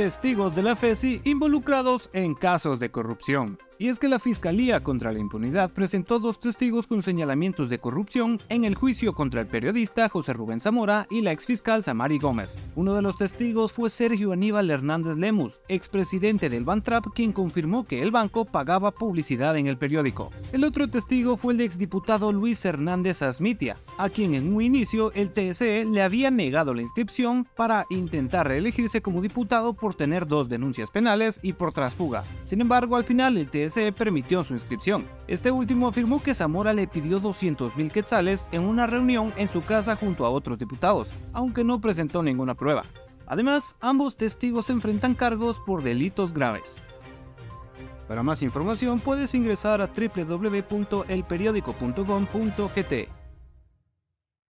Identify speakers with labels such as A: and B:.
A: testigos de la FESI involucrados en casos de corrupción. Y es que la Fiscalía contra la Impunidad presentó dos testigos con señalamientos de corrupción en el juicio contra el periodista José Rubén Zamora y la exfiscal Samari Gómez. Uno de los testigos fue Sergio Aníbal Hernández Lemus, expresidente del Bantrap, quien confirmó que el banco pagaba publicidad en el periódico. El otro testigo fue el exdiputado Luis Hernández Asmitia, a quien en un inicio el TSE le había negado la inscripción para intentar reelegirse como diputado por tener dos denuncias penales y por trasfuga. Sin embargo, al final el TSE se permitió su inscripción. Este último afirmó que Zamora le pidió 200 mil quetzales en una reunión en su casa junto a otros diputados, aunque no presentó ninguna prueba. Además, ambos testigos enfrentan cargos por delitos graves. Para más información puedes ingresar a www.elperiodico.com.gt.